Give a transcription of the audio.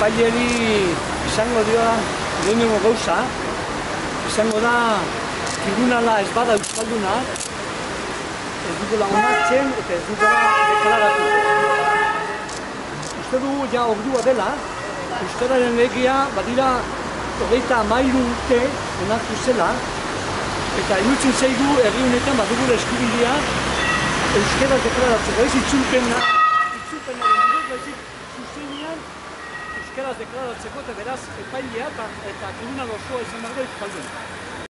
epaileri izango dioa lehenengo gauza, izango da tribunala ez bada euskalduna, ez dutela onartzen eta ez dutela deklaratuko. Uste dugu ja ordua dela, Euskararen legia badira hogeita amairu urte onartu zela, eta irutzen zaigu herri honetan badugula eskubidea. Euskara deklaratzeko, ez itzulpena, Euskaraz deklaratzeko, eta beraz epailea eta, tribunal osoa izan dago euskaldun.